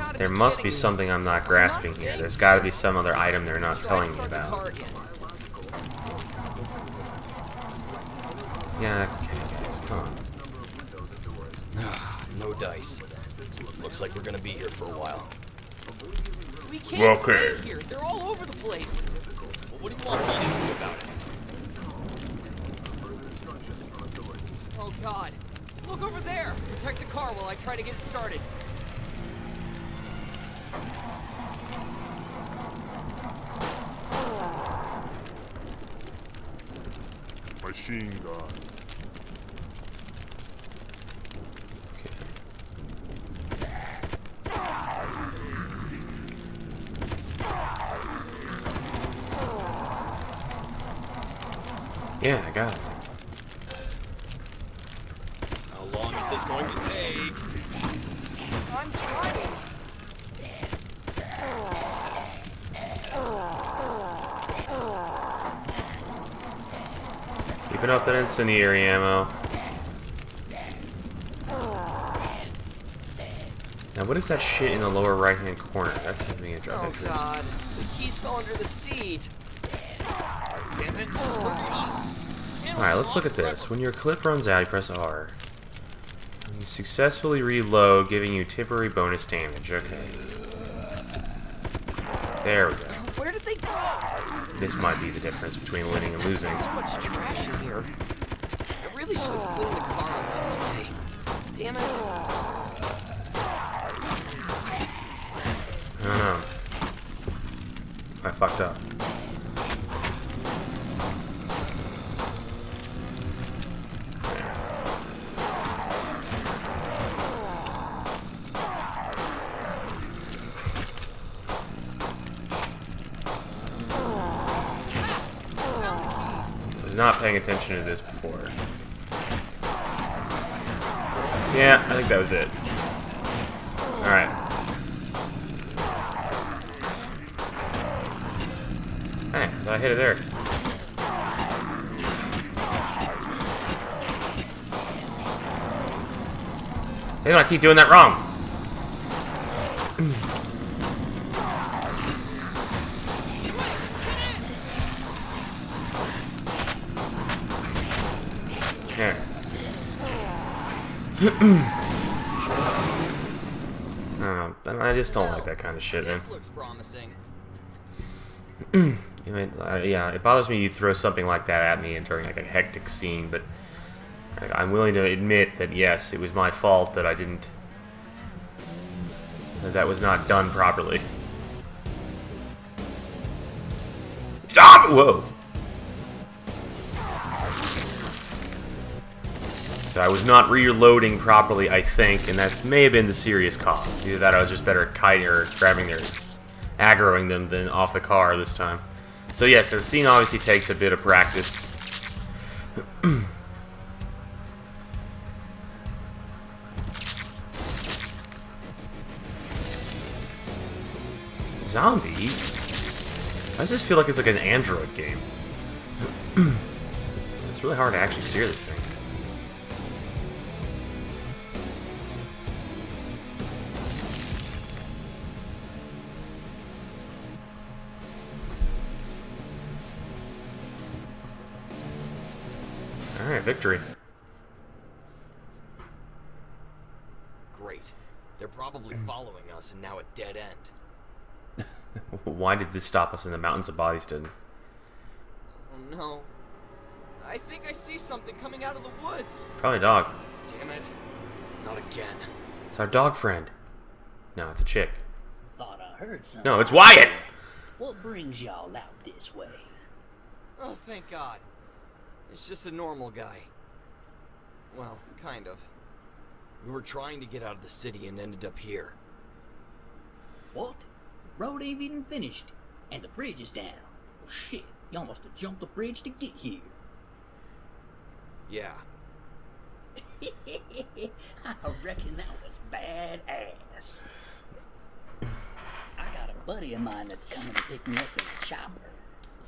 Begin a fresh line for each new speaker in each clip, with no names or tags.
gotta
There must be something I'm not grasping here. There's got to be some other item they're not telling me
start the car
about. Yeah, okay, guys, come on.
no dice. Looks like we're gonna be here for a while.
We can't
Okay.
stay here. They're all over the place.
Well, what do you want me to do about it?
Oh God! Look over there. Protect the car while I try to get it started.
Machine gun.
Yeah, I got it.
How long is this going to take?
I'm trying.
Keeping up that incendiary ammo. Now, what is that shit in the lower right hand corner? That's having a drug
Oh
interest.
God! The keys fell under the seat. Damn it! Just hurry up. Can't
Alright, let's look at this. When your clip runs out, you press R. You successfully reload, giving you temporary bonus damage. Okay. There we go.
Uh, where did they go?
This might be the difference between winning and losing.
So much trash in here. I really should have cleaned the car on Tuesday. Damn it.
Know. I fucked up. Not paying attention to this before. Yeah, I think that was it. Alright. Hey, I thought I hit it there. Damn, I keep doing that wrong. There. I don't know, I just don't like that kind of shit, man.
Looks promising.
Uh, yeah, it bothers me you throw something like that at me during like a hectic scene, but I- I'm willing to admit that yes, it was my fault that I didn't. that that was not done properly. Stop! Whoa. So I was not reloading properly, I think, and that may have been the serious cause. Either that, I was just better at kiting or grabbing their, aggroing them than off the car this time. So yeah, so the scene obviously takes a bit of practice. Zombies? Does this feel like it's like an Android game? it's really hard to actually steer this thing. Victory.
Great. They're probably mm. following us and now a dead end.
Why did this stop us in the mountains of Bodyston?
Oh no. I think I see something coming out of the woods.
Probably a dog.
Damn it. Not again.
It's our dog friend. No, it's a chick.
Thought I heard something.
No, it's Wyatt!
What brings y'all out this way?
Oh, thank God. It's just a normal guy. Well, kind of.
We were trying to get out of the city and ended up here.
What? The Road ain't even finished, and the bridge is down. Well, shit, y'all must have jumped the bridge to get here.
Yeah.
I reckon that was badass. I got a buddy of mine that's coming to pick me up in a chopper.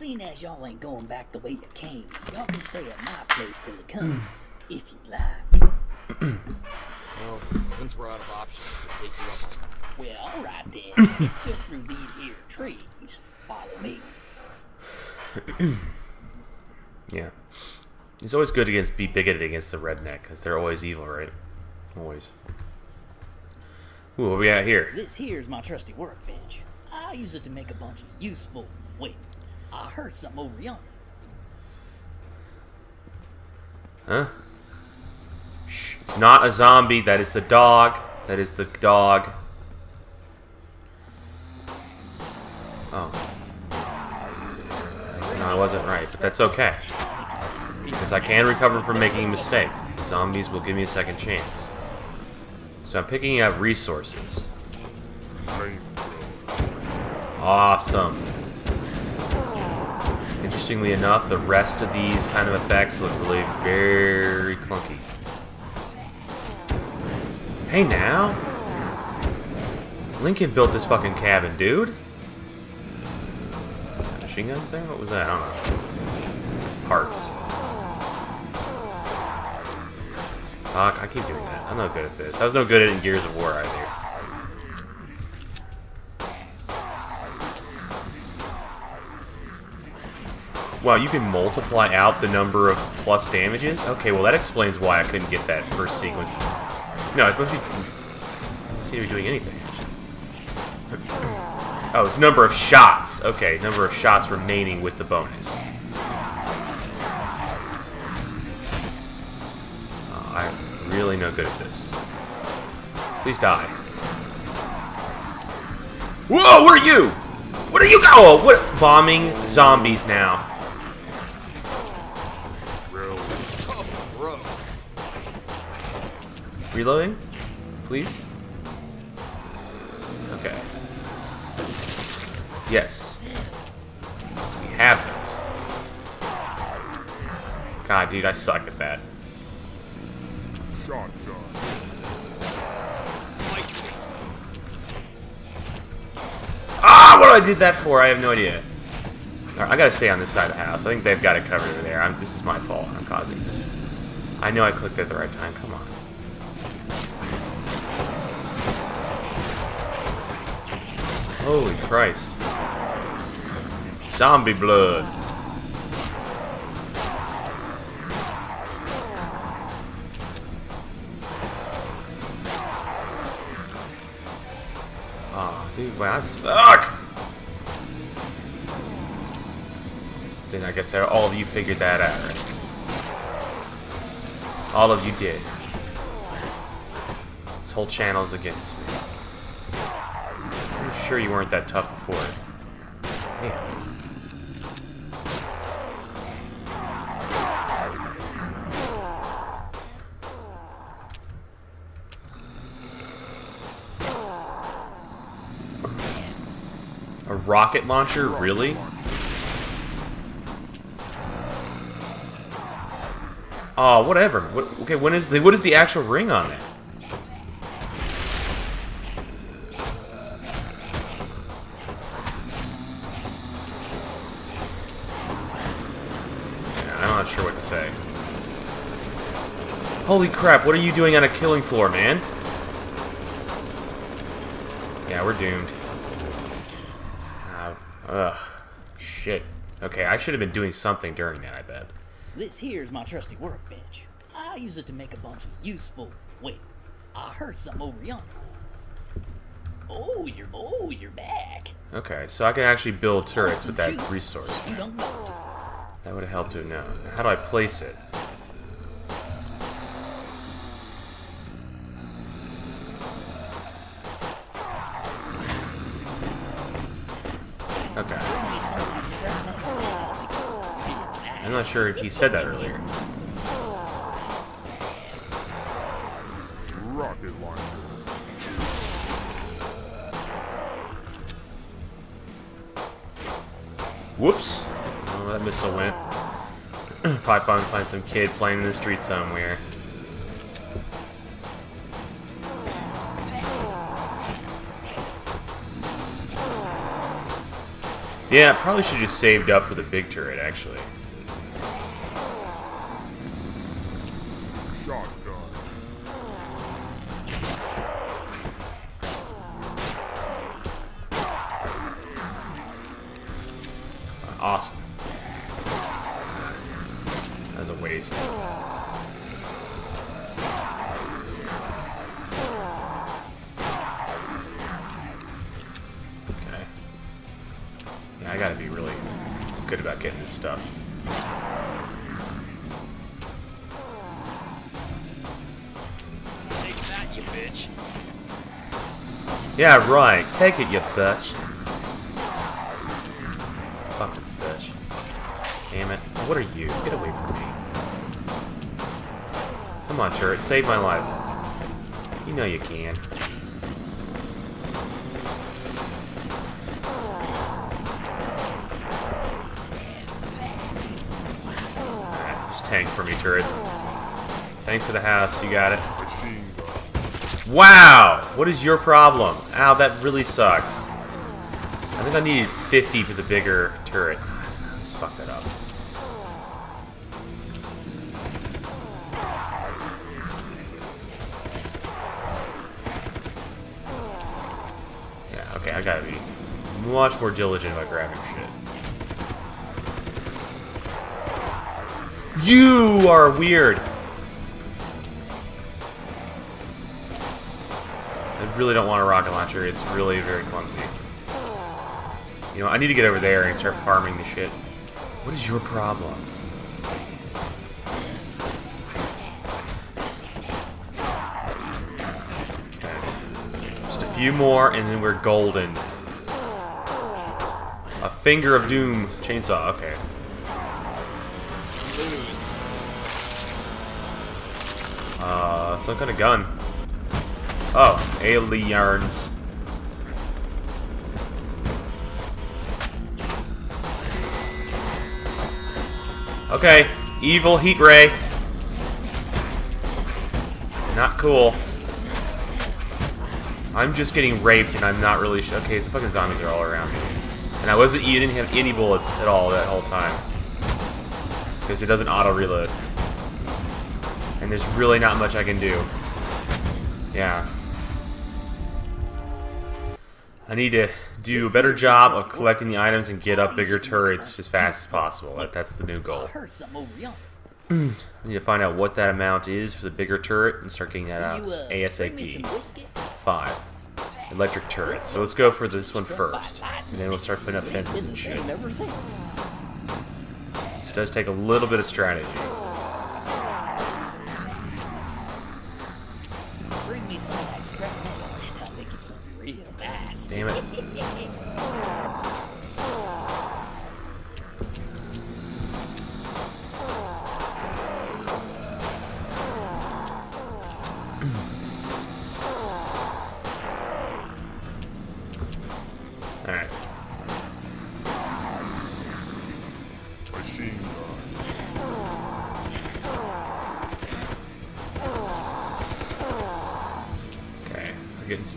Seeing as y'all ain't going back the way you came, y'all can stay at my place till it comes, if you like.
Well, since we're out of options, take you up on that.
Well, alright then. Just through these here trees. Follow me.
Yeah. It's always good against be bigoted against the redneck because they're always evil, right? Always. Ooh, what we got here?
This here's my trusty workbench. I use it to make a bunch of useful. Wait, I heard something over yonder.
Huh? Shh. It's not a zombie. That is the dog. That is the dog. Oh. No, I wasn't right, but that's okay. Because I can recover from making a mistake. Zombies will give me a second chance. So I'm picking up resources. Awesome. Interestingly enough, the rest of these kind of effects look really very clunky. Hey now! Lincoln built this fucking cabin, dude. Machine guns there? What was that? I don't know. This is parts. Fuck, I keep doing that. I'm not good at this. I was no good at Gears of War either. Wow, you can multiply out the number of plus damages? Okay, well that explains why I couldn't get that first sequence. No, it's supposed to be... Doesn't to be doing anything. Oh, it's number of shots. Okay, number of shots remaining with the bonus. Oh, I'm really no good at this. Please die. Whoa, where are you? What are you? Oh, what? Bombing zombies now. Reloading, please. Okay. Yes. So we have those. God, dude, I suck at that. Ah, what do I do that for? I have no idea. I gotta stay on this side of the house. I think they've got it covered over there. I'm, this is my fault. I'm causing this. I know I clicked at the right time. Come on. Holy Christ. Zombie blood. Oh, dude, wow, I suck! Then I guess all of you figured that out? All of you did. This whole channel's against me. Sure you weren't that tough before. A rocket launcher? Really? Oh, whatever. What, okay, when is the what is the actual ring on that? Yeah, I'm not sure what to say. Holy crap, what are you doing on a killing floor, man? Yeah, we're doomed. Uh, ugh. Shit. Okay, I should have been doing something during that, I bet.
This here's my trusty workbench. I use it to make a bunch of useful. Wait, I heard something over yonder. Oh, you're oh, you're back.
Okay, so I can actually build turrets with that resource.
so You don't.
That would have helped to know. How do I place it? I'm not sure if he said that earlier.
Rocket launcher.
Whoops! Oh, that missile went. Probably find, find some kid playing in the street somewhere. Yeah, probably should just saved up for the big turret, actually. I gotta be really good about getting this stuff.
Take that, you bitch.
Yeah, right. Take it, you bitch. Fucking bitch. Damn it. What are you? Get away from me. Come on, turret. Save my life. You know you can. Tank for me, turret. Tank for the house. You got it. Wow! What is your problem? Ow, that really sucks. I think I needed 50 for the bigger turret. Just fuck that up. Yeah, okay, I gotta be much more diligent about grabbing shit. You are weird! I really don't want a rocket launcher. It's really very clumsy. You know, I need to get over there and start farming the shit. What is your problem? Just a few more and then we're golden. A finger of doom chainsaw. Okay. Some kind of gun. Oh, aliens. Okay, evil heat ray. Not cool. I'm just getting raped and I'm not really. Okay, the fucking zombies are all around me. And I wasn't, you didn't have any bullets at all that whole time. Because it doesn't auto reload. And there's really not much I can do. Yeah. I need to do a better job of collecting the items and get up bigger turrets as fast as possible. That's the new goal. I need to find out what that amount is for the bigger turret and start getting that out ASAP. Five. Electric turret. So let's go for this one first. And then we'll start putting up fences and shit. This does take a little bit of strategy.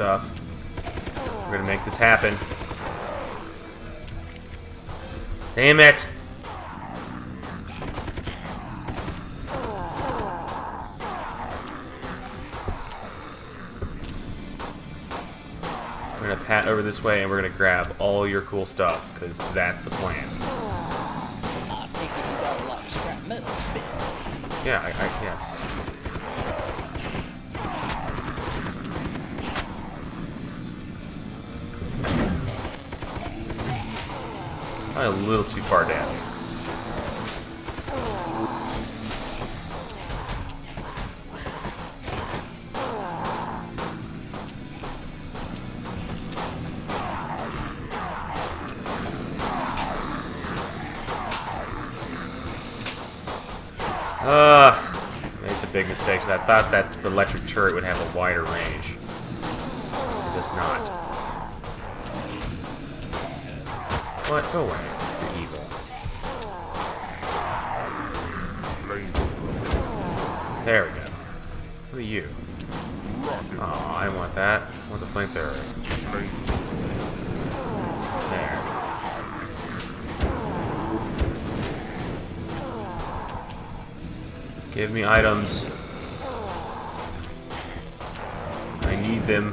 Stuff. We're gonna make this happen. Damn it! We're gonna pat over this way and we're gonna grab all your cool stuff, because that's the plan.
Yeah, I it you got a lot of scrap metal to spend.
Yeah, I, I yes. I'm a little too far down. Uh, it's a big mistake. 'cause I thought that the electric turret would have a wider range. It does not. What? Go away. You're evil. There we go. What are you? Oh, I want that. I want the flamethrower. There. Give me items. I need them.